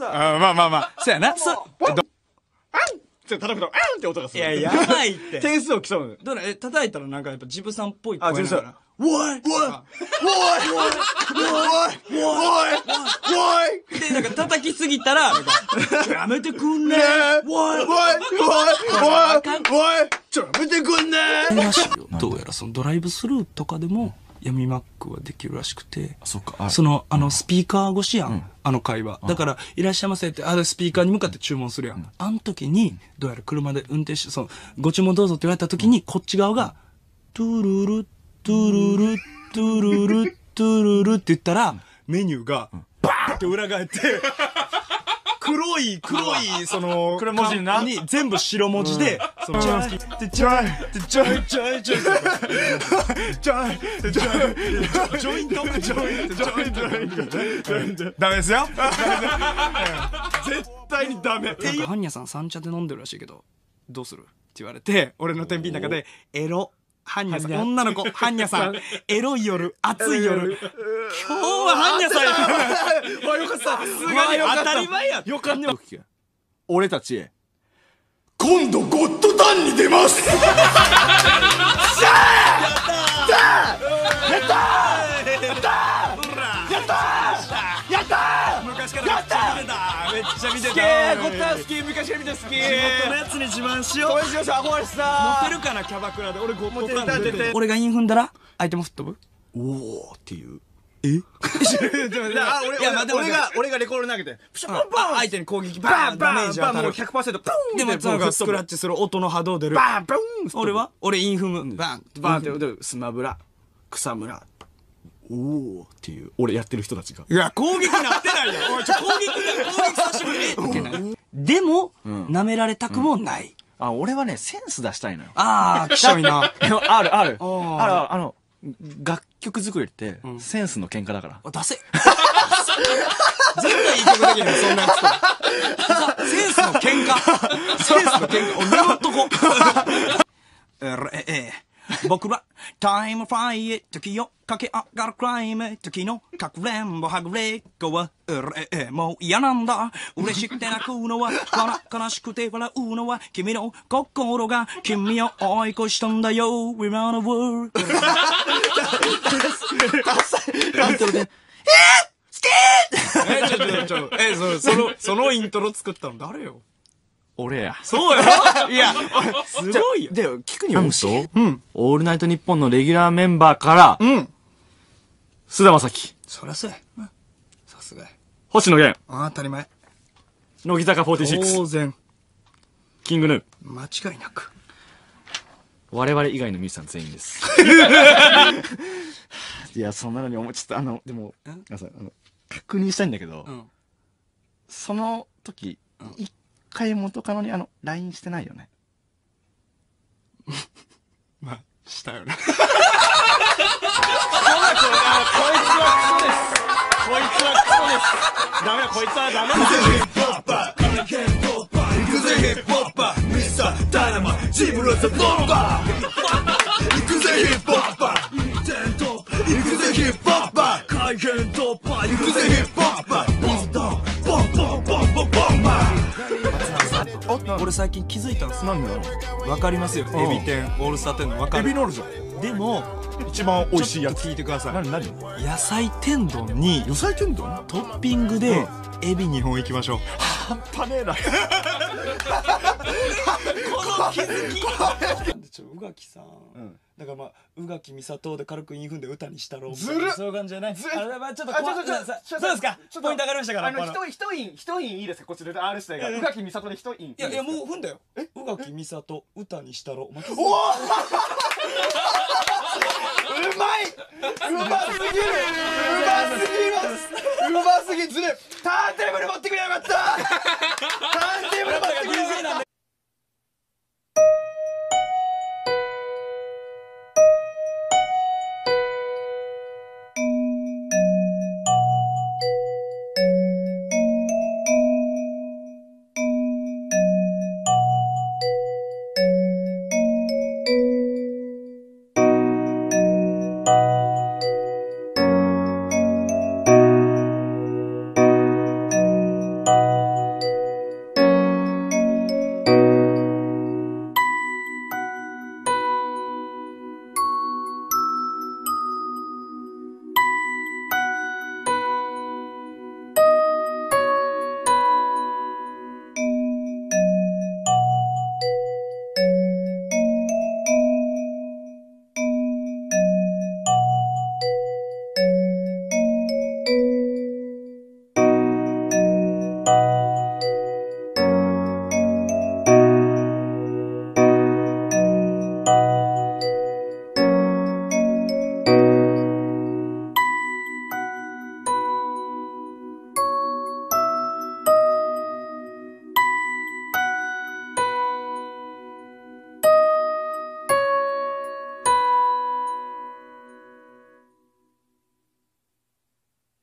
あまあまあまあ。そうやな。そ、どちょっと叩くと、あんって音がする。いや、やばいって。点数を競うのよ。どれ、え、叩いたらなんかやっぱジブさんっぽいあ、ジブさん。おいおいおいおいおいおいで、なんか叩きすぎたら、なんかやめてくんねおいー。おいおいおいちょ、やめてくんね。どうやらそのドライブスルーとかでも、闇マックはできるらしくて。そっか、その、あの、スピーカー越しやん。あの会話。だから、いらっしゃいませって、あ、スピーカーに向かって注文するやん。あの時に、どうやら車で運転し、その、ご注文どうぞって言われた時に、こっち側が、トゥルル、トゥルル、トゥルル、トゥルルって言ったら、メニューが、バーンって裏返って、黒い、黒い、その、黒い文字に全部白文字で、そのジャイジャイジャイジャイジャイジャイジャイジョイントジョイントジョイントジョイジョイダメですよ。絶対にダメ。ハンニャさん三茶で飲んでるらしいけどどうする？って言われて俺の天秤の中でエロハンニャさん。女の子ハンニャさん。エロい夜熱い夜。今日はハンニャさんや。よかった。さすがに。当たり前や。よかった。俺たち今度ゴッドタンに出ます昔からやっためっちゃ見てた。えーゴッドタン好き昔から見て好き地元のやつに自慢しよう。しましょう憧れてさモテるかな、キャバクラで。俺ゴッドタン出てる俺がイン踏んだら、相手も吹っ飛ぶおおっていうえ？あ俺いやまあでも俺が俺がレコード投げてプシュあバン相手に攻撃バーンバンダメーバンバンもうジ当たる。100%バンでも、そのスクラッチする音の波動出る。バンバン俺は俺イン踏む。バン。バンってでスマブラ草むらおおっていう俺やってる人たちがいや、攻撃なってないよ。おい、ちょ、攻撃だ、攻撃させてくれ。ってないでも、舐められたくもない。あ俺はねセンス出したいのよあー、きしょいな。あるあるあるーあるあの楽曲作りってセンスの喧嘩だから出せ。全部いい曲できるよ、そんなやつと。さセンスの喧嘩。センスの喧嘩。お、狙っとこ。えーええ僕ら、タイムフライへ、時を駆け上がるクライム、時のかくれんぼはぐれっこは、えーええもう嫌なんだ。嬉しくて泣くのは、かな悲しくて笑うのは、君の心が君を追い越したんだよ。We run the world. タイトルでえ、ちょ、ちょ、ちょ、え、そその、そのイントロ作ったの誰よ？俺やそうよ いや、すごいよ。で聞くによると？うんオールナイトニッポンのレギュラーメンバーからうん。菅田将暉そりゃそうや。うんさすがや。星野源あ当たり前。乃木坂46当然。キングヌー間違いなく。我々以外のミュージシャン全員です。いや、そんなのに思う、ちょっとあの、でも、あの、確認したいんだけど、うん。その時、一回元カノにあの、LINE してないよね。まあ、したよな。こいつはクソです。こいつはクソです。ダメだ、こいつはダメだ。行くぜヒップホッパーミスターダイナマジブラザボンバー行くぜヒップホッパー行くぜヒップホッパー改変突破行くぜヒップ俺最近気づいたんですよ。なんだよ。わかりますよ。んエビ天、オールスター天のわかる。エビノールじゃん。でも、一番美味しいやつ。ちょっと聞いてください。何何？野菜天丼に、野菜天丼？トッピングで、エビ2本いきましょう。半端ねえな。この気づき宇垣さん、ん。だからまあ宇垣美里で軽くインフンで歌にしたろうずるっ。そういう感じじゃない。ずるっ。あまあちょっとあ怖ちょちょちょさちょそうですか？ちょっとポイント上がりましたからあの、この。一人、一員、一員いいですかこっちで。R したいが。宇垣美里で一員。いやいやもう踏んだよ。宇垣美里歌にしたろうおお！うまい！うますぎる！うますぎます！うますぎずるターンテーブル持ってくれよかった！ターンテーブル持ってくれよかった